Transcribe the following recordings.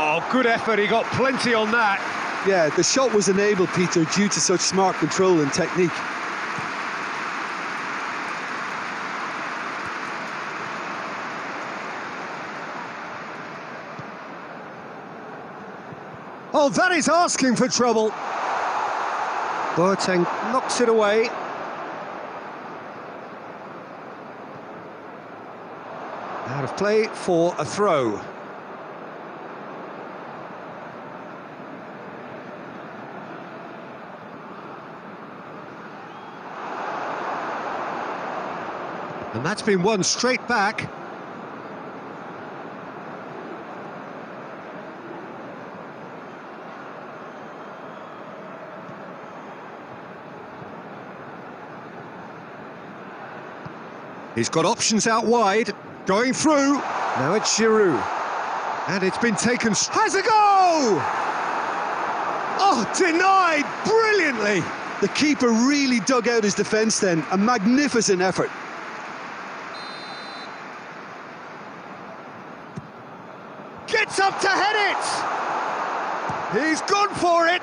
Oh, good effort. He got plenty on that. Yeah, the shot was enabled, Peter, due to such smart control and technique. Oh, that is asking for trouble. Boateng knocks it away. Out of play for a throw. And that's been won straight back. He's got options out wide, going through. Now it's Giroud. And it's been taken. Has a go! Oh, denied brilliantly. The keeper really dug out his defence then. A magnificent effort. Gets up to head it! He's gone for it!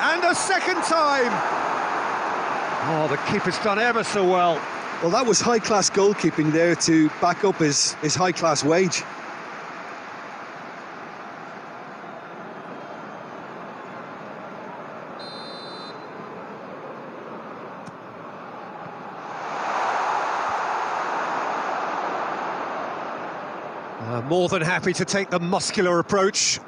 And a second time! Oh, the keeper's done ever so well. Well, that was high-class goalkeeping there to back up his, his high-class wage. Uh, more than happy to take the muscular approach.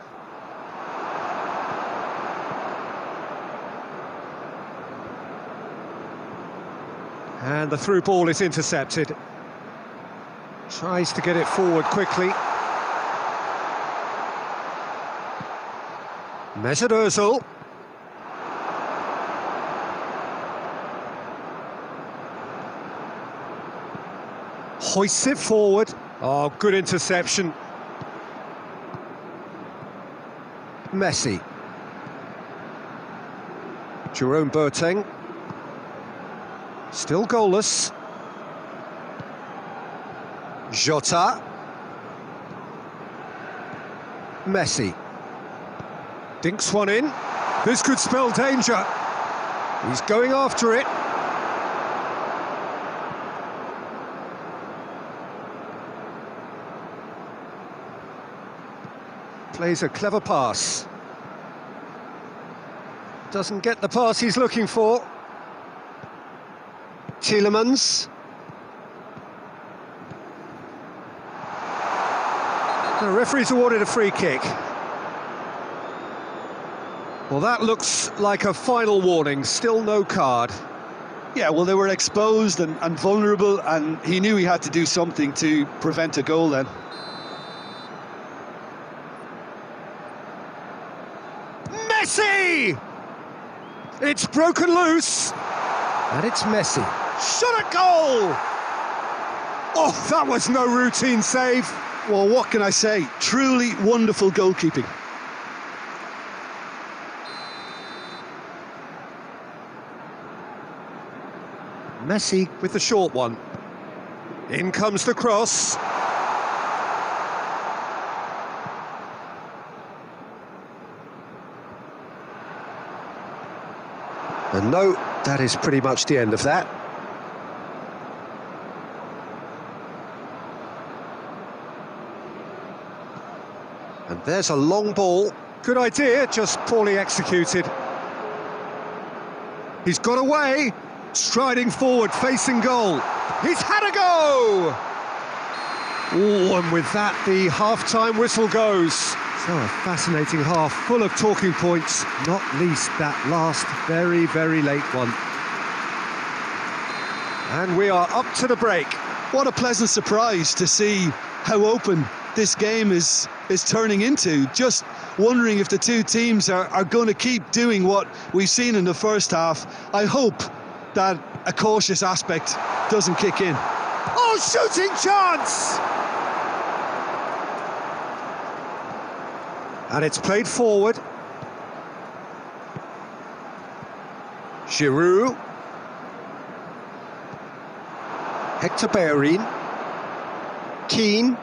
The through ball is intercepted. Tries to get it forward quickly. Mesut Ozil. Hoists it forward. Oh, good interception. Messi. Jerome Boateng. Still goalless. Jota. Messi. Dinks one in. This could spell danger. He's going after it. Plays a clever pass. Doesn't get the pass he's looking for. Tielemans. The referee's awarded a free kick. Well, that looks like a final warning. Still no card. Yeah, well, they were exposed and, and vulnerable, and he knew he had to do something to prevent a goal then. Messi! It's broken loose. And it's Messi. Shot a goal! Oh, that was no routine save. Well, what can I say? Truly wonderful goalkeeping. Messi with the short one. In comes the cross. And no, that is pretty much the end of that. And there's a long ball. Good idea, just poorly executed. He's got away, striding forward, facing goal. He's had a go! Oh, and with that, the half-time whistle goes. So a fascinating half, full of talking points, not least that last very, very late one. And we are up to the break. What a pleasant surprise to see how open this game is is turning into. Just wondering if the two teams are, are going to keep doing what we've seen in the first half. I hope that a cautious aspect doesn't kick in. Oh, shooting chance! And it's played forward. Giroud. Hector Bellerin. Keane.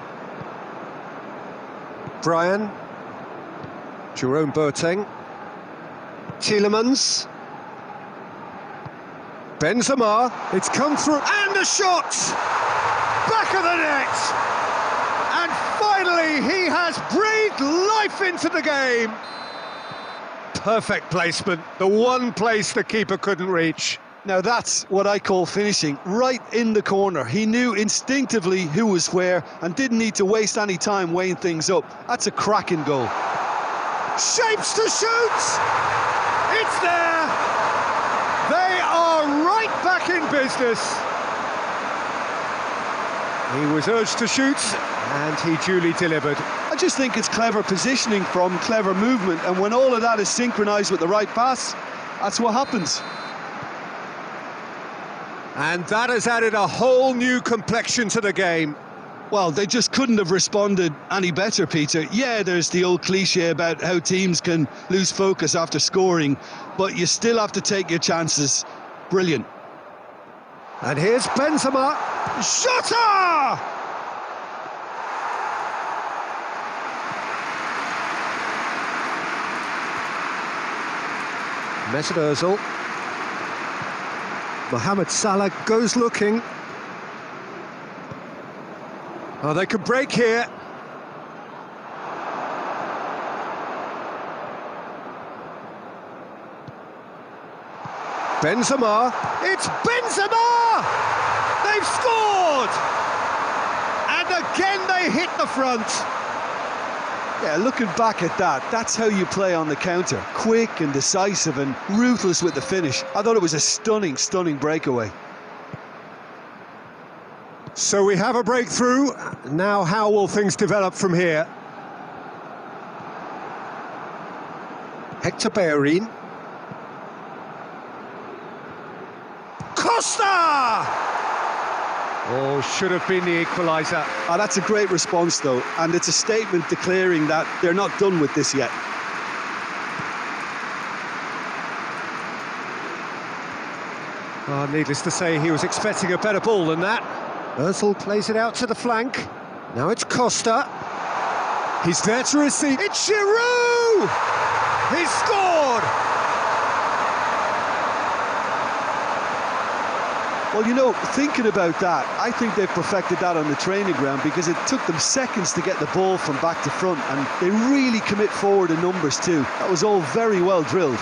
Brian. Jerome Boateng. Tielemans. Benzema. It's come through. And a shot! Back of the net! And finally, he has breathed life into the game. Perfect placement. The one place the keeper couldn't reach. Now that's what I call finishing, right in the corner. He knew instinctively who was where and didn't need to waste any time weighing things up. That's a cracking goal. Shapes to shoot! It's there! They are right back in business. He was urged to shoot and he duly delivered. I just think it's clever positioning from clever movement, and when all of that is synchronised with the right pass, that's what happens. And that has added a whole new complexion to the game. Well, they just couldn't have responded any better, Peter. Yeah, there's the old cliche about how teams can lose focus after scoring, but you still have to take your chances. Brilliant. And here's Benzema. Shota! Mesut Ozil. Mohamed Salah goes looking. Oh, they could break here. Benzema. It's Benzema! They've scored! And again they hit the front. Yeah, looking back at that, that's how you play on the counter. Quick and decisive and ruthless with the finish. I thought it was a stunning, stunning breakaway. So we have a breakthrough. Now, how will things develop from here? Hector Bellerin. Costa! Oh, should have been the equaliser. Oh, that's a great response, though, and it's a statement declaring that they're not done with this yet. Oh, needless to say, he was expecting a better ball than that. Ozil plays it out to the flank. Now it's Costa. He's there to receive. It's Giroud! He's scored! Well, you know, thinking about that, I think they've perfected that on the training ground because it took them seconds to get the ball from back to front and they really commit forward in numbers too. That was all very well drilled.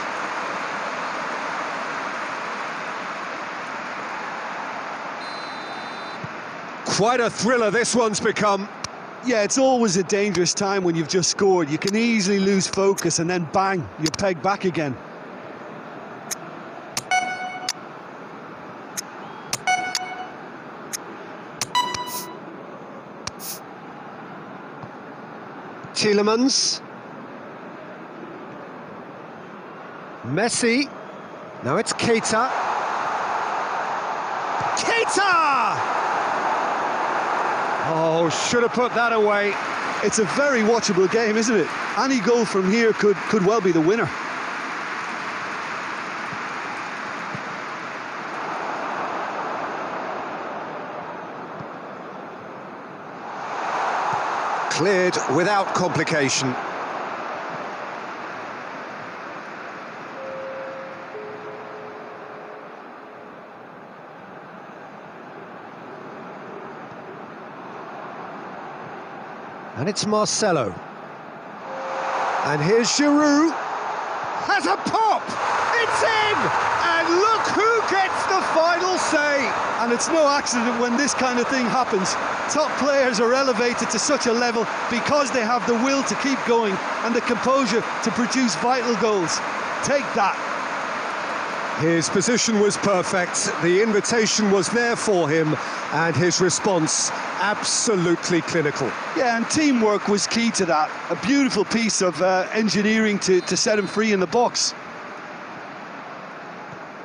Quite a thriller this one's become. Yeah, it's always a dangerous time when you've just scored. You can easily lose focus and then bang, you peg back again. Tielemans. Messi. Now it's Keita. Keita! Oh, should have put that away. It's a very watchable game, isn't it? Any goal from here could, could well be the winner. Cleared without complication. And it's Marcelo. And here's Giroud. Has a pop! It's in! And look who gets the final say! And it's no accident when this kind of thing happens. Top players are elevated to such a level because they have the will to keep going and the composure to produce vital goals. Take that. His position was perfect, the invitation was there for him, and his response absolutely clinical. Yeah, and teamwork was key to that. A beautiful piece of uh, engineering to, to set him free in the box.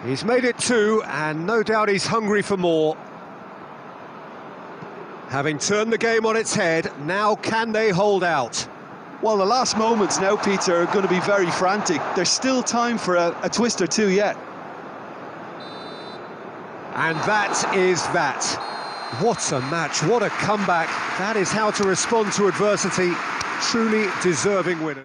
He's made it two, and no doubt he's hungry for more. Having turned the game on its head, now can they hold out? Well, the last moments now, Peter, are going to be very frantic. There's still time for a, a twist or two yet. And that is that. What a match, what a comeback. That is how to respond to adversity. Truly deserving winner.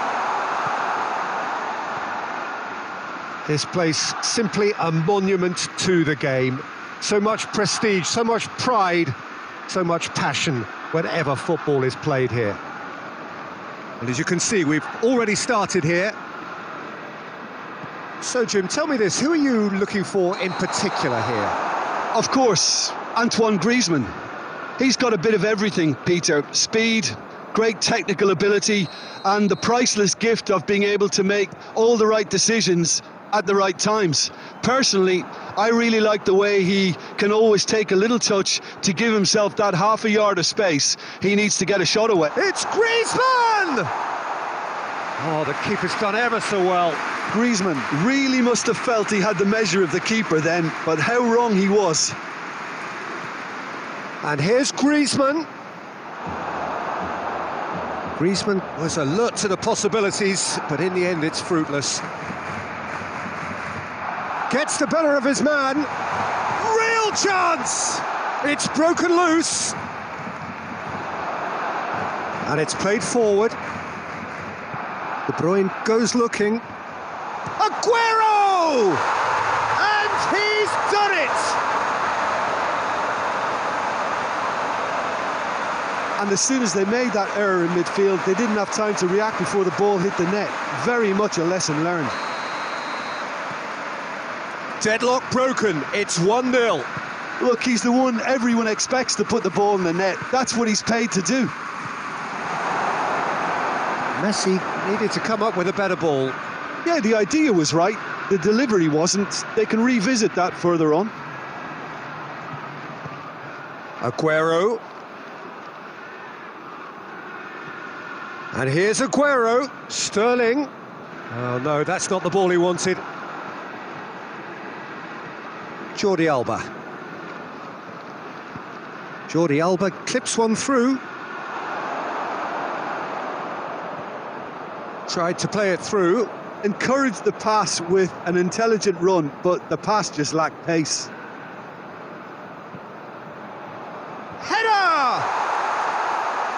This place simply a monument to the game. So much prestige, so much pride, so much passion whenever football is played here. And as you can see, we've already started here. So, Jim, tell me this, who are you looking for in particular here? Of course, Antoine Griezmann. He's got a bit of everything, Peter. Speed, great technical ability, and the priceless gift of being able to make all the right decisions at the right times. Personally, I really like the way he can always take a little touch to give himself that half a yard of space. He needs to get a shot away. It's Griezmann! Oh, the keeper's done ever so well. Griezmann really must have felt he had the measure of the keeper then, but how wrong he was. And here's Griezmann. Griezmann was alert to the possibilities, but in the end it's fruitless. Gets the better of his man. Real chance! It's broken loose. And it's played forward. De Bruyne goes looking. Aguero! And he's done it! And as soon as they made that error in midfield, they didn't have time to react before the ball hit the net. Very much a lesson learned. Deadlock broken. It's 1 0. Look, he's the one everyone expects to put the ball in the net. That's what he's paid to do. Messi needed to come up with a better ball. Yeah, the idea was right. The delivery wasn't. They can revisit that further on. Aguero. And here's Aguero. Sterling. Oh no, that's not the ball he wanted. Jordi Alba. Jordi Alba clips one through. Tried to play it through. Encouraged the pass with an intelligent run, but the pass just lacked pace. Header!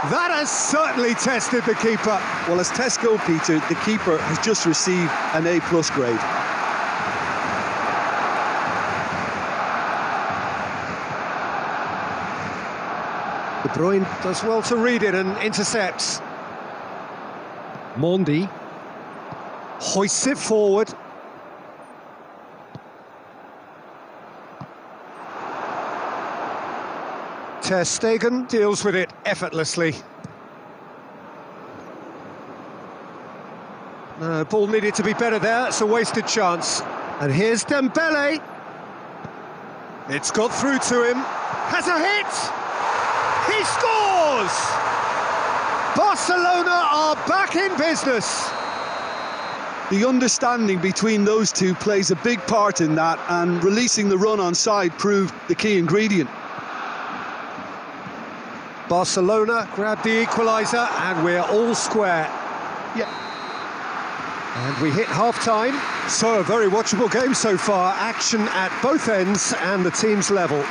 That has certainly tested the keeper. Well, as tests go, Peter, the keeper has just received an A plus grade. Bruyne does well to read it and intercepts. Mondi hoists it forward. Ter Stegen deals with it effortlessly. No, ball needed to be better there, it's a wasted chance. And here's Dembele. It's got through to him. Has a hit! He scores! Barcelona are back in business. The understanding between those two plays a big part in that, and releasing the run on side proved the key ingredient. Barcelona grab the equaliser, and we're all square. Yeah. And we hit half time. So, a very watchable game so far. Action at both ends and the team's level.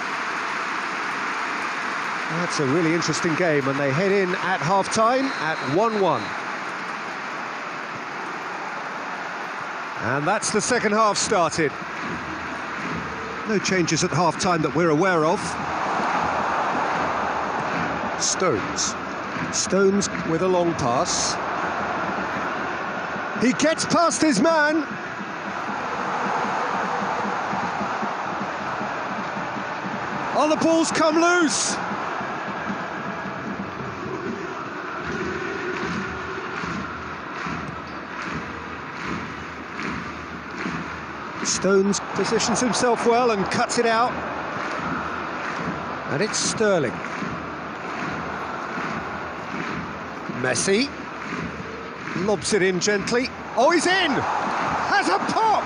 That's a really interesting game, and they head in at half time at 1 1. And that's the second half started. No changes at half time that we're aware of. Stones. Stones with a long pass. He gets past his man. Oh, the ball's come loose. Stones positions himself well and cuts it out. And it's Sterling. Messi lobs it in gently. Oh, he's in! Has a pop!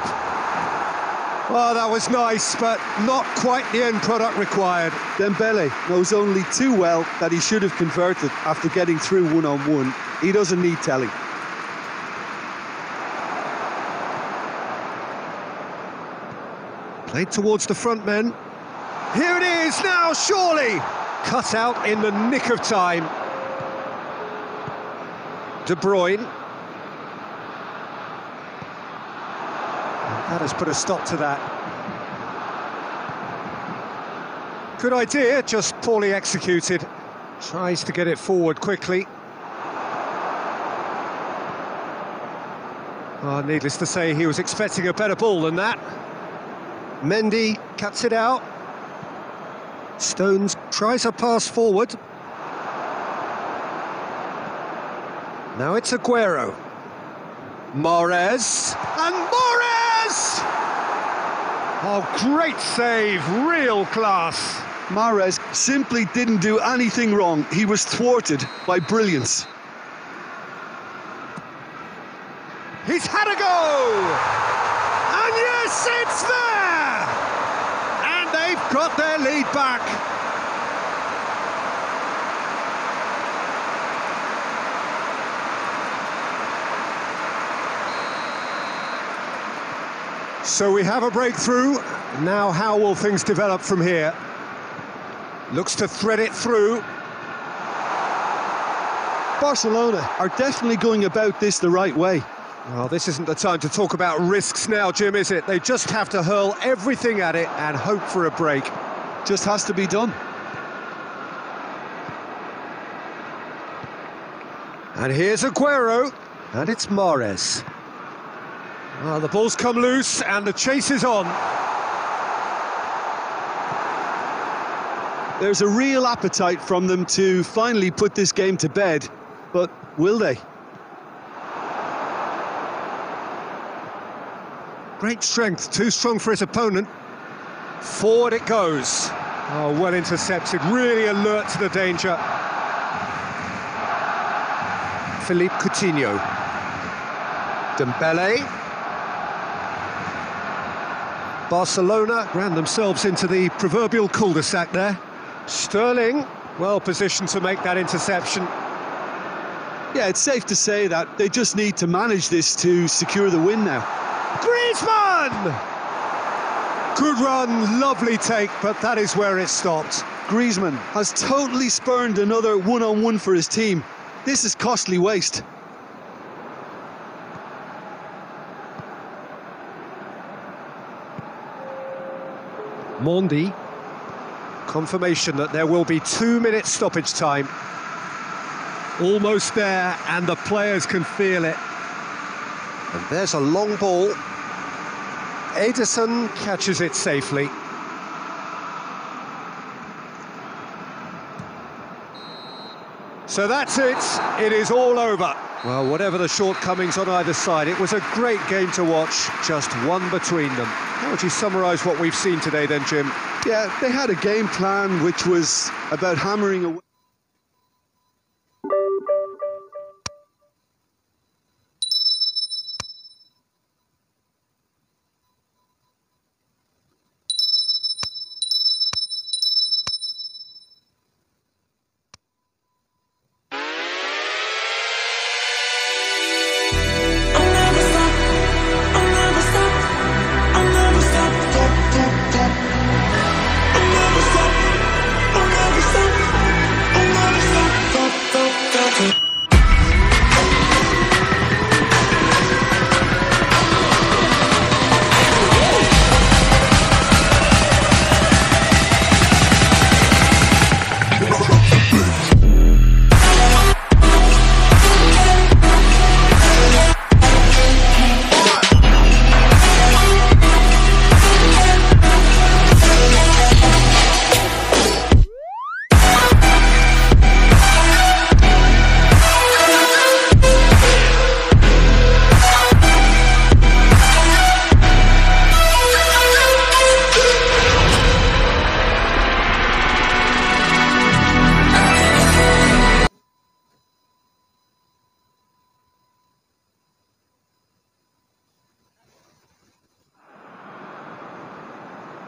Well, that was nice, but not quite the end product required. Dembele knows only too well that he should have converted after getting through one on one. He doesn't need telling. Played towards the front men. Here it is now, surely! Cut out in the nick of time. De Bruyne. That has put a stop to that. Good idea, just poorly executed. Tries to get it forward quickly. Oh, needless to say, he was expecting a better ball than that. Mendy cuts it out. Stones tries a pass forward. Now it's Aguero. Mahrez. And Mahrez! Oh, great save, real class. Mahrez simply didn't do anything wrong. He was thwarted by brilliance. He's had a go! And yes, it's there! And they've got their lead back. So we have a breakthrough. Now, how will things develop from here? Looks to thread it through. Barcelona are definitely going about this the right way. Well, this isn't the time to talk about risks now, Jim, is it? They just have to hurl everything at it and hope for a break. Just has to be done. And here's Aguero, and it's Mahrez. Well, the ball's come loose, and the chase is on. There's a real appetite from them to finally put this game to bed, but will they? Great strength, too strong for his opponent. Forward it goes. Oh, well intercepted, really alert to the danger. Philippe Coutinho. Dembele. Barcelona ran themselves into the proverbial cul-de-sac there. Sterling, well positioned to make that interception. Yeah, it's safe to say that they just need to manage this to secure the win now. Griezmann! Good run, lovely take, but that is where it stopped. Griezmann has totally spurned another one-on-one for his team. This is costly waste. Mendy. Confirmation that there will be two minutes stoppage time. Almost there, and the players can feel it. And there's a long ball. Ederson catches it safely. So that's it. It is all over. Well, whatever the shortcomings on either side, it was a great game to watch, just one between them. How would you summarise what we've seen today then, Jim? Yeah, they had a game plan which was about hammering away.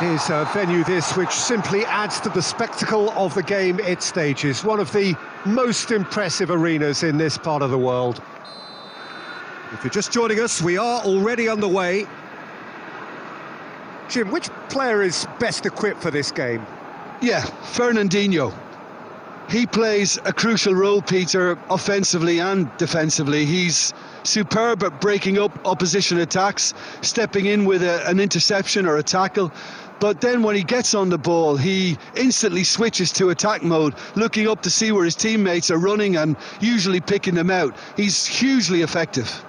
It is a venue this which simply adds to the spectacle of the game it stages, one of the most impressive arenas in this part of the world. If you're just joining us, we are already underway. Jim, which player is best equipped for this game? Yeah, Fernandinho. He plays a crucial role, Peter, offensively and defensively. He's superb at breaking up opposition attacks, stepping in with a, an interception or a tackle. But then when he gets on the ball, he instantly switches to attack mode, looking up to see where his teammates are running and usually picking them out. He's hugely effective.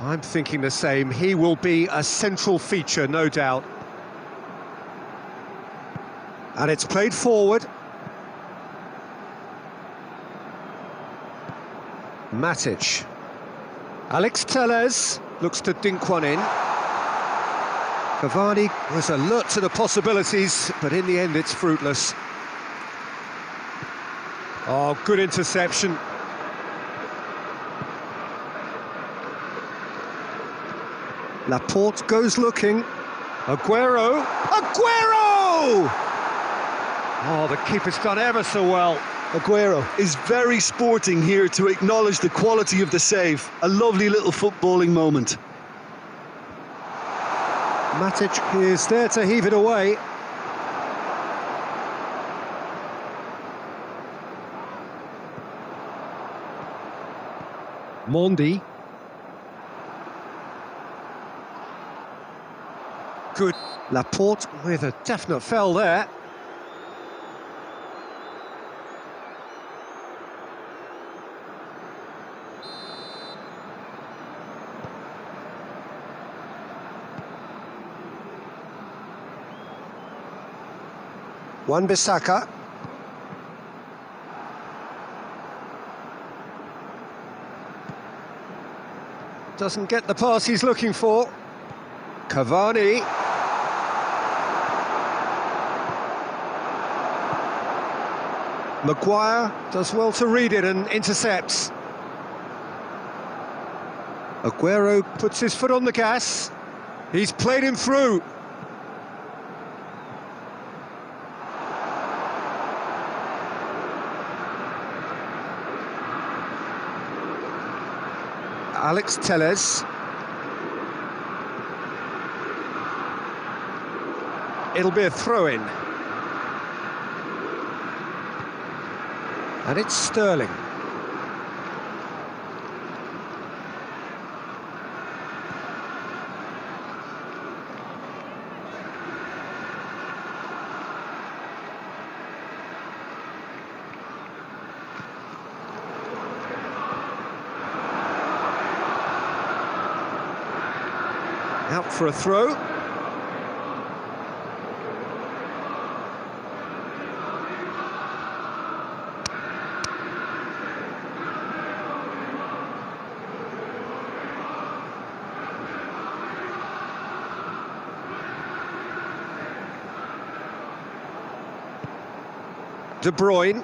I'm thinking the same. He will be a central feature, no doubt. And it's played forward. Matic. Alex Telles looks to dink one in. Cavani was alert to the possibilities, but in the end it's fruitless. Oh, good interception. Laporte goes looking. Aguero. Aguero! Oh, the keeper's done ever so well. Aguero is very sporting here to acknowledge the quality of the save. A lovely little footballing moment. Matic is there to heave it away. Mondi. Good. Laporte with a definite fell there. Wan Bissaka. Doesn't get the pass he's looking for. Cavani. Maguire does well to read it and intercepts. Aguero puts his foot on the gas. He's played him through. Alex Telles. It'll be a throw-in. And it's Sterling. Out for a throw. De Bruyne.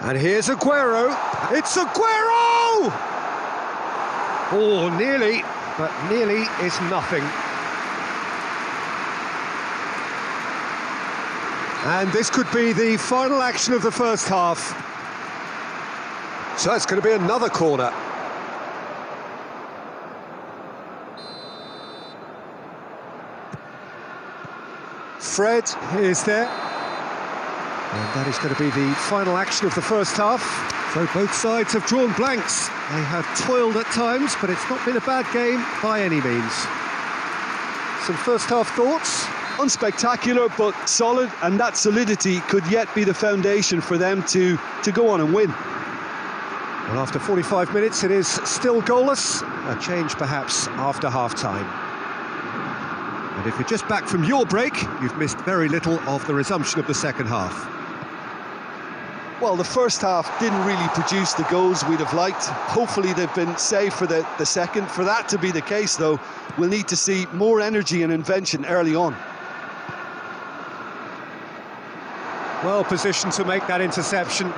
And here's Aguero. It's Aguero! Oh, nearly, but nearly is nothing. And this could be the final action of the first half. So it's going to be another corner. Fred is there. And that is going to be the final action of the first half. So both sides have drawn blanks. They have toiled at times, but it's not been a bad game by any means. Some first half thoughts? Unspectacular, but solid, and that solidity could yet be the foundation for them to, to go on and win. Well, after 45 minutes, it is still goalless. A change perhaps after half time. And if you're just back from your break, you've missed very little of the resumption of the second half. Well, the first half didn't really produce the goals we'd have liked. Hopefully, they've been saved for the, the second. For that to be the case, though, we'll need to see more energy and invention early on. Well positioned to make that interception.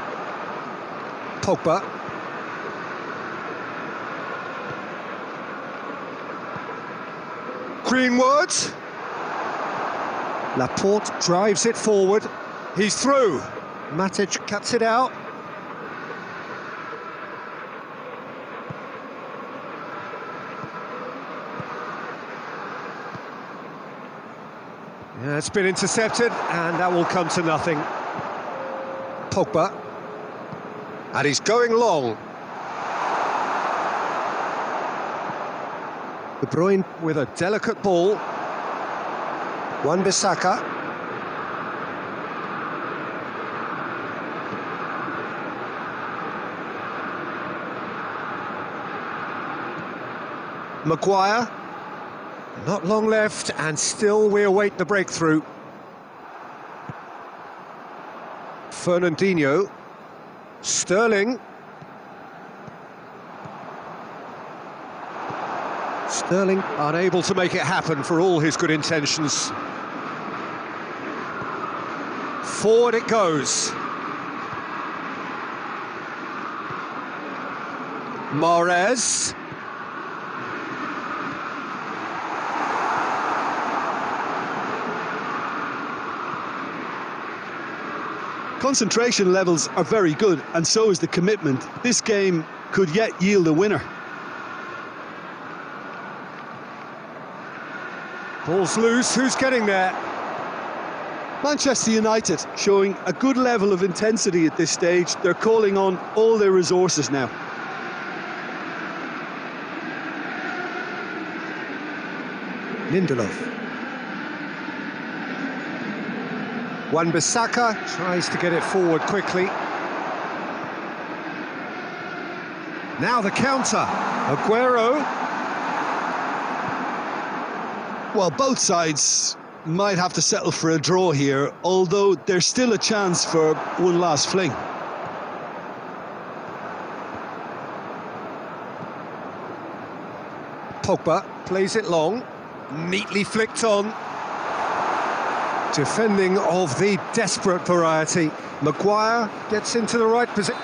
Pogba. Greenwood. Laporte drives it forward. He's through. Matic cuts it out. Yeah, it's been intercepted, and that will come to nothing. Pogba. And he's going long. De Bruyne with a delicate ball. Wan-Bissaka. Maguire. Not long left, and still we await the breakthrough. Fernandinho. Sterling. Sterling unable to make it happen for all his good intentions. Forward it goes. Mahrez. Concentration levels are very good, and so is the commitment. This game could yet yield a winner. Ball's loose, who's getting there? Manchester United showing a good level of intensity at this stage. They're calling on all their resources now. Lindelof. Wan-Bissaka tries to get it forward quickly. Now the counter. Aguero. Well, both sides might have to settle for a draw here, although there's still a chance for one last fling. Pogba plays it long, neatly flicked on. Defending of the desperate variety. Maguire gets into the right position.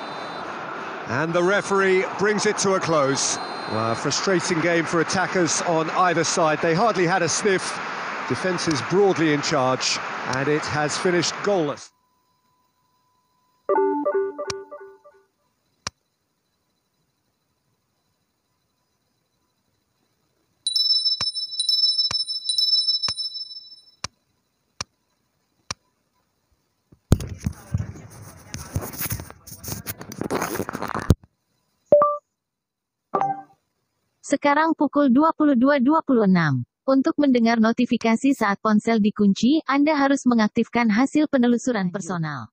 And the referee brings it to a close. A frustrating game for attackers on either side. They hardly had a sniff. Defence is broadly in charge, and it has finished goalless. Sekarang pukul 22.26. Untuk mendengar notifikasi saat ponsel dikunci, Anda harus mengaktifkan hasil penelusuran personal.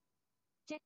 Cek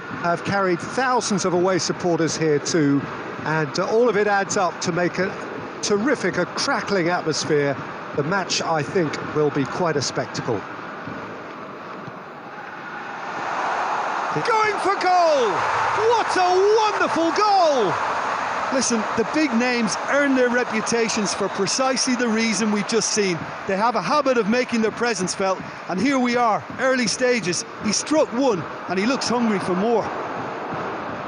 have carried thousands of away supporters here too, and uh, all of it adds up to make a terrific, a crackling atmosphere. The match, I think, will be quite a spectacle. Going for goal! What a wonderful goal! Listen, the big names earn their reputations for precisely the reason we've just seen. They have a habit of making their presence felt, and here we are, early stages. He struck one, and he looks hungry for more.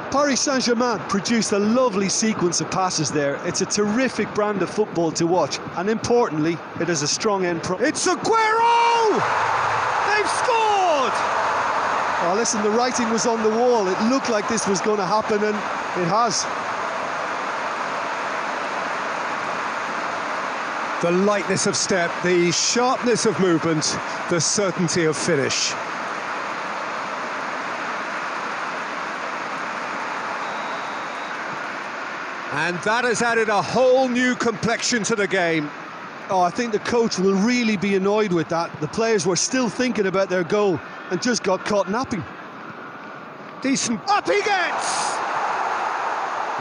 Paris Saint-Germain produced a lovely sequence of passes there. It's a terrific brand of football to watch, and importantly, it has a strong end pro- It's Aguero! They've scored! Oh, listen, the writing was on the wall. It looked like this was going to happen, and it has. The lightness of step, the sharpness of movement, the certainty of finish. And that has added a whole new complexion to the game. Oh, I think the coach will really be annoyed with that. The players were still thinking about their goal and just got caught napping. Decent. Up he gets!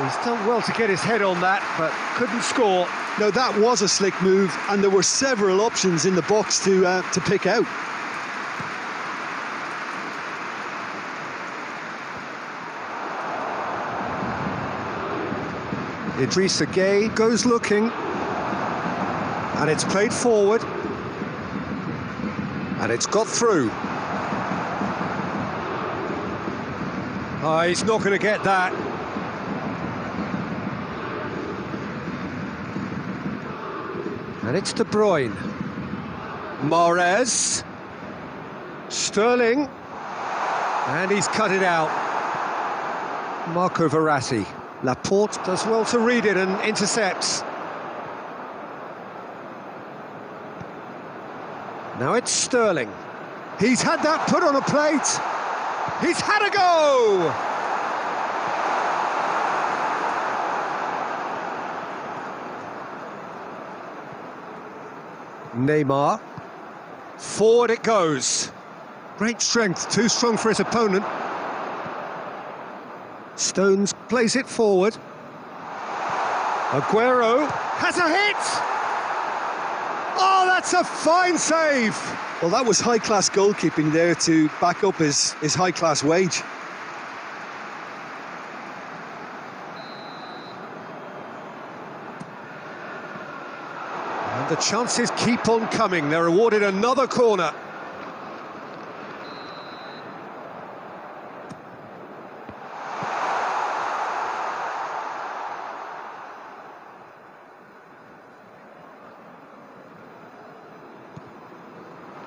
He's done well to get his head on that, but couldn't score. Now that was a slick move, and there were several options in the box to uh, to pick out. Idrissa Gueye goes looking, and it's played forward, and it's got through. Oh, he's not going to get that. And it's De Bruyne. Mahrez. Sterling. And he's cut it out. Marco Verratti. Laporte does well to read it and intercepts. Now it's Sterling. He's had that put on a plate. He's had a go! Neymar. Forward it goes. Great strength, too strong for his opponent. Stones plays it forward. Aguero has a hit! Oh, that's a fine save! Well, that was high-class goalkeeping there to back up his, his high-class wage. The chances keep on coming. They're awarded another corner.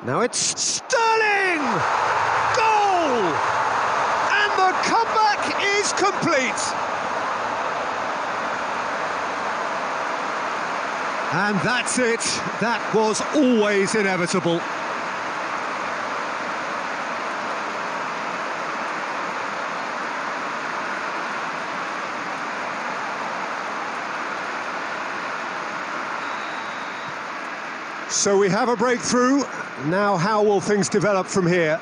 Now it's Sterling! Goal! And the comeback is complete. And that's it. That was always inevitable. So we have a breakthrough. Now, how will things develop from here?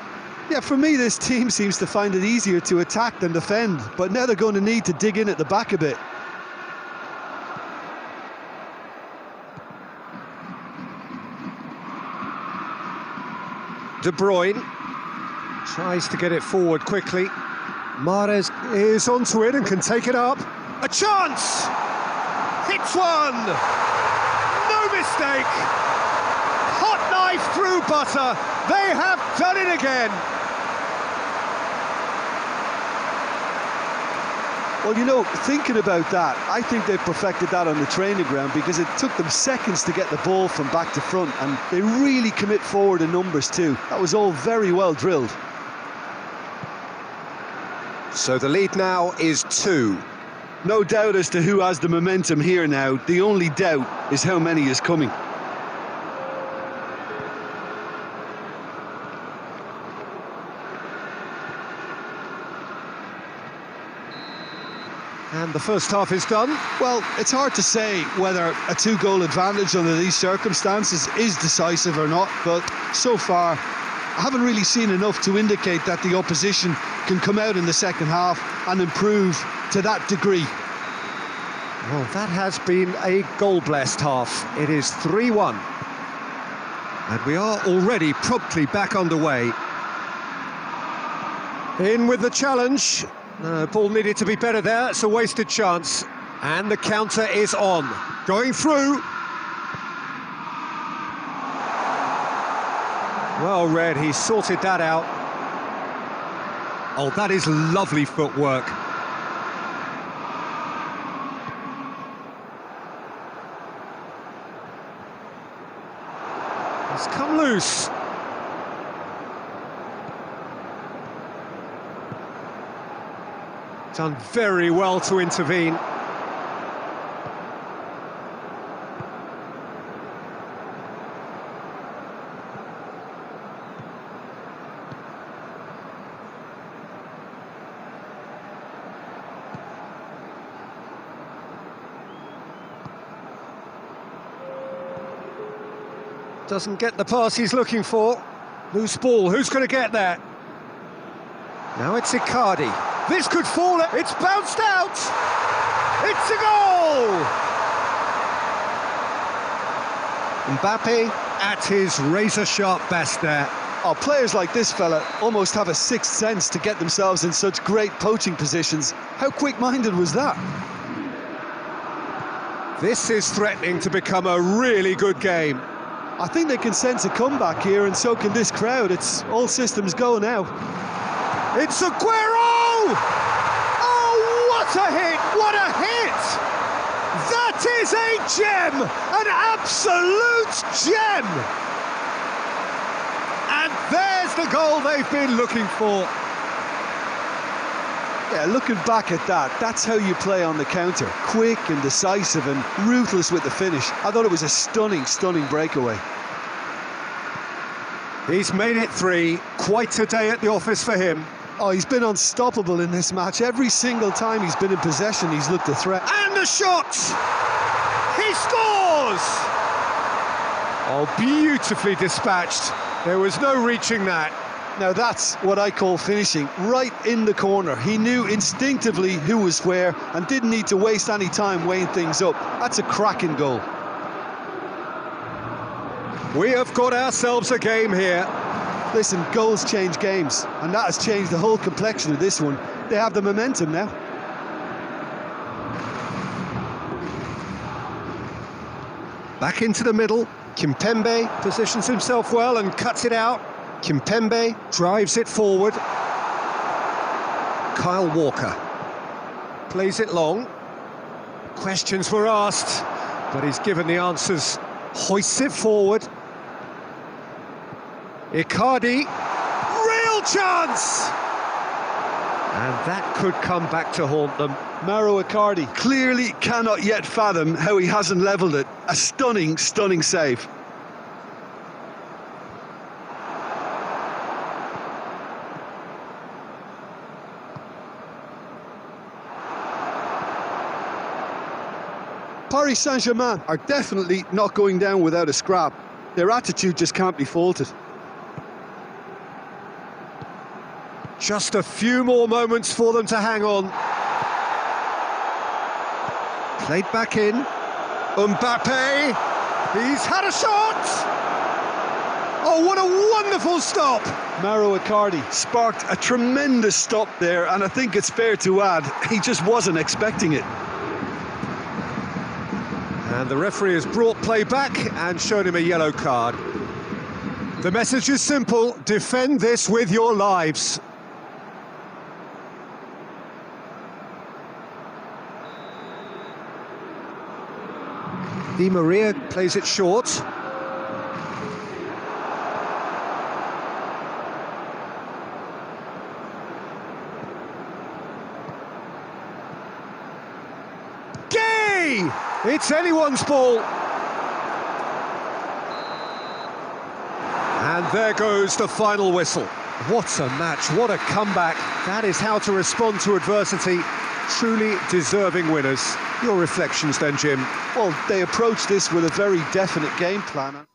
Yeah, for me, this team seems to find it easier to attack than defend, but now they're going to need to dig in at the back a bit. De Bruyne tries to get it forward quickly. Mahrez is onto it and can take it up. A chance! Hits one! No mistake! Hot knife through butter. They have done it again. Well, you know, thinking about that, I think they perfected that on the training ground because it took them seconds to get the ball from back to front and they really commit forward in numbers too. That was all very well drilled. So the lead now is two. No doubt as to who has the momentum here now. The only doubt is how many is coming. The first half is done. Well, it's hard to say whether a two goal advantage under these circumstances is decisive or not, but so far, I haven't really seen enough to indicate that the opposition can come out in the second half and improve to that degree. Well, that has been a goal-blessed half. It is 3-1. And we are already promptly back underway. In with the challenge. Uh, ball needed to be better there. It's a wasted chance. And the counter is on. Going through. Well read, he sorted that out. Oh, that is lovely footwork. He's come loose. Done very well to intervene. Doesn't get the pass he's looking for. Loose ball, who's going to get that? Now it's Icardi. This could fall, it's bounced out! It's a goal! Mbappe at his razor-sharp best there. Oh, players like this fella almost have a sixth sense to get themselves in such great poaching positions. How quick-minded was that? This is threatening to become a really good game. I think they can sense a comeback here, and so can this crowd. It's all systems go now. It's Aguero! Oh, what a hit! What a hit! That is a gem! An absolute gem! And there's the goal they've been looking for. Yeah, looking back at that, that's how you play on the counter. Quick and decisive and ruthless with the finish. I thought it was a stunning, stunning breakaway. He's made it three. Quite a day at the office for him. Oh, he's been unstoppable in this match. Every single time he's been in possession, he's looked a threat. And the shot! He scores! Oh, beautifully dispatched. There was no reaching that. Now that's what I call finishing, right in the corner. He knew instinctively who was where and didn't need to waste any time weighing things up. That's a cracking goal. We have got ourselves a game here. Listen, goals change games, and that has changed the whole complexion of this one. They have the momentum now. Back into the middle. Kimpembe positions himself well and cuts it out. Kimpembe drives it forward. Kyle Walker plays it long. Questions were asked, but he's given the answers. Hoists it forward. Icardi, real chance! And that could come back to haunt them. Mauro Icardi clearly cannot yet fathom how he hasn't levelled it. A stunning, stunning save. Paris Saint-Germain are definitely not going down without a scrap. Their attitude just can't be faulted. Just a few more moments for them to hang on. Played back in. Mbappe. He's had a shot. Oh, what a wonderful stop. Mauro Icardi sparked a tremendous stop there, and I think it's fair to add, he just wasn't expecting it. And the referee has brought play back and shown him a yellow card. The message is simple, defend this with your lives. Di Maria plays it short. Gueye! It's anyone's ball. And there goes the final whistle. What a match, what a comeback. That is how to respond to adversity. truly deserving winners. Your reflections then, Jim? Well, they approached this with a very definite game plan.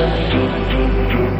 Thank you.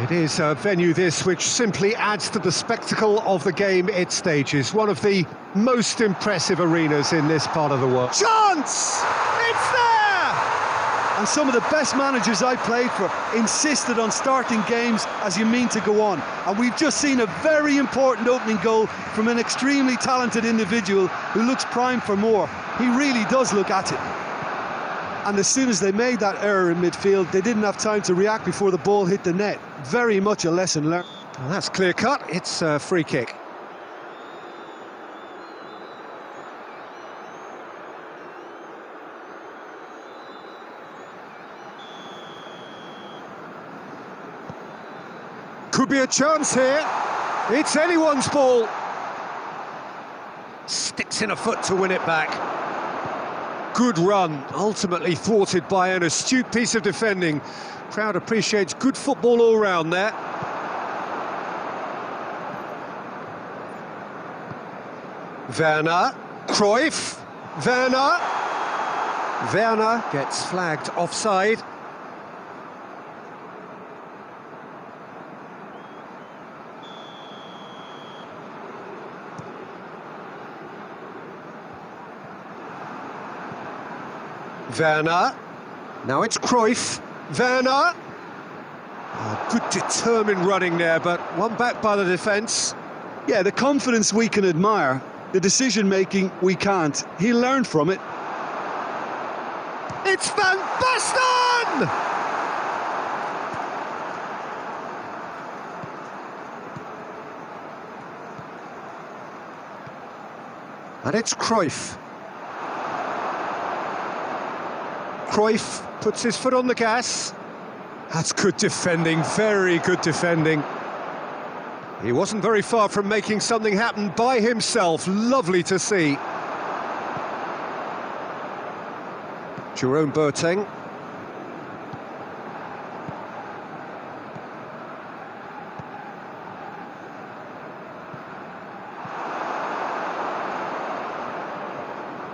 It is a venue this which simply adds to the spectacle of the game it stages. One of the most impressive arenas in this part of the world. Chance! It's there! And some of the best managers I played for insisted on starting games as you mean to go on. And we've just seen a very important opening goal from an extremely talented individual who looks primed for more. He really does look at it. And as soon as they made that error in midfield, they didn't have time to react before the ball hit the net. Very much a lesson learned. Well, that's clear cut. It's a free kick. Could be a chance here. It's anyone's ball. Sticks in a foot to win it back. Good run, ultimately thwarted by an astute piece of defending. Crowd appreciates good football all round there. Werner, Cruyff, Werner. Werner gets flagged offside. Werner. Now it's Cruyff. Werner. Oh, good determined running there, but one back by the defence. Yeah, the confidence we can admire, the decision making we can't. He learned from it. It's Van Basten! And it's Cruyff. Cruyff puts his foot on the gas. That's good defending, very good defending. He wasn't very far from making something happen by himself. Lovely to see. Jerome Boateng.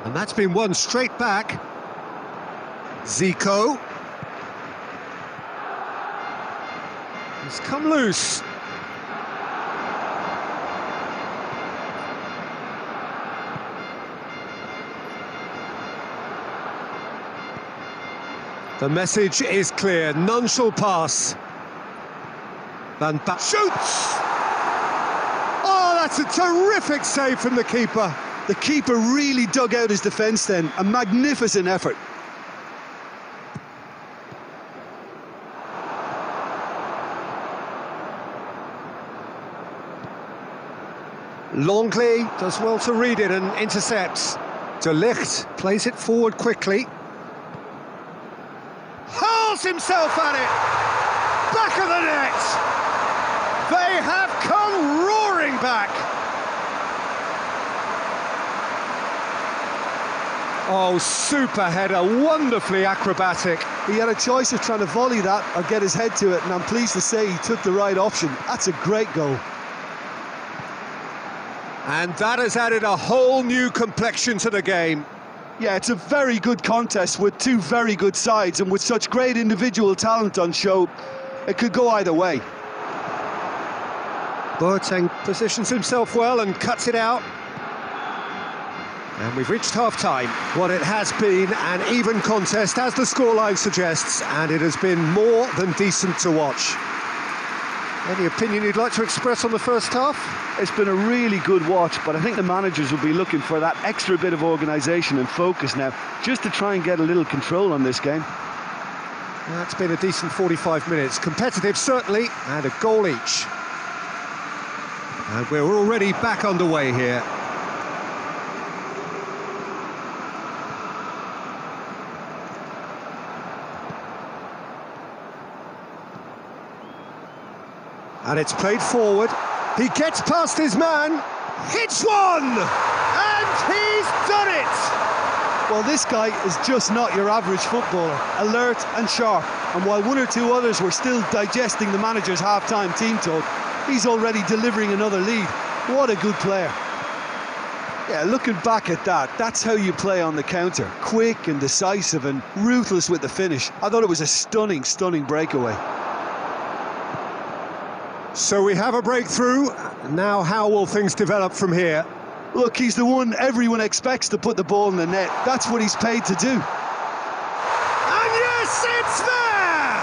And that's been won straight back. Zico. He's come loose. The message is clear, none shall pass. Van ba shoots! Oh, that's a terrific save from the keeper. The keeper really dug out his defence then, a magnificent effort. Longley does well to read it and intercepts. De Ligt plays it forward quickly. Hurls himself at it! Back of the net! They have come roaring back! Oh, super header, wonderfully acrobatic. He had a choice of trying to volley that or get his head to it, and I'm pleased to say he took the right option. That's a great goal. And that has added a whole new complexion to the game. Yeah, it's a very good contest with two very good sides, and with such great individual talent on show, it could go either way. Boateng positions himself well and cuts it out. And we've reached half-time. What it has been an even contest, as the scoreline suggests, and it has been more than decent to watch. Any opinion you'd like to express on the first half? It's been a really good watch, but I think the managers will be looking for that extra bit of organisation and focus now, just to try and get a little control on this game. That's been a decent 45 minutes. Competitive, certainly, and a goal each. And we're already back underway here. And it's played forward. He gets past his man, hits one, and he's done it! Well, this guy is just not your average footballer, alert and sharp. And while one or two others were still digesting the manager's half-time team talk, he's already delivering another lead. What a good player. Yeah, looking back at that, that's how you play on the counter. Quick and decisive and ruthless with the finish. I thought it was a stunning, stunning breakaway. So we have a breakthrough. Now, how will things develop from here? Look, he's the one everyone expects to put the ball in the net. That's what he's paid to do. And yes, it's there!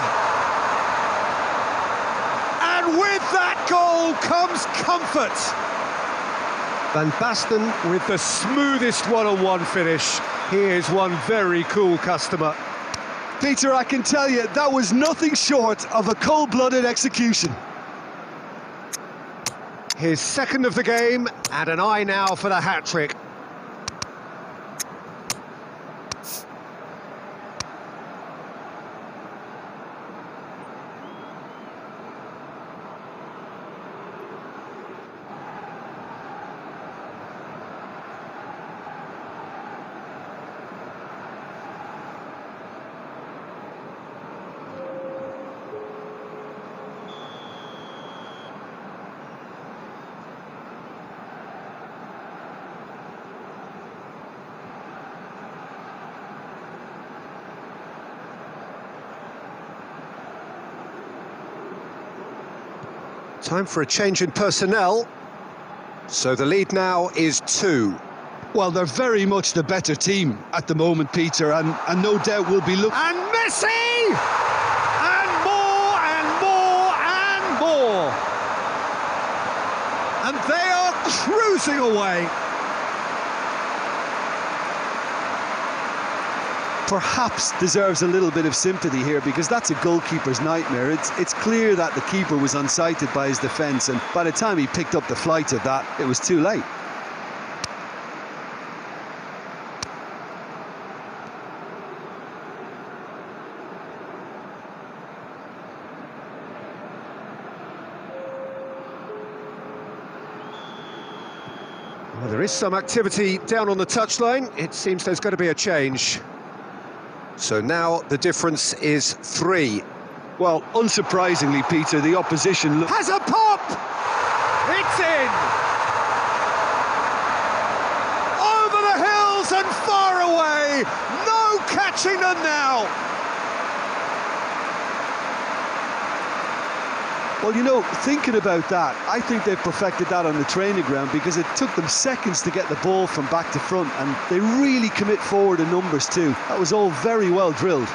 And with that goal comes comfort. Van Basten with the smoothest one-on-one finish. He is one very cool customer. Peter, I can tell you, that was nothing short of a cold-blooded execution. His second of the game, and an eye now for the hat-trick. Time for a change in personnel. So the lead now is two. Well, they're very much the better team at the moment, Peter, and, and no doubt will be looking. And Messi! And more and more and more. And they are cruising away. Perhaps deserves a little bit of sympathy here because that's a goalkeeper's nightmare. It's it's clear that the keeper was unsighted by his defence, and by the time he picked up the flight of that, it was too late. Well, there is some activity down on the touchline. It seems there's going to be a change. So now the difference is three. Well, unsurprisingly, Peter, the opposition has a pop. It's in. Over the hills and far away. No catching them now. Well, you know, thinking about that, I think they've perfected that on the training ground because it took them seconds to get the ball from back to front and they really commit forward in numbers too. That was all very well drilled.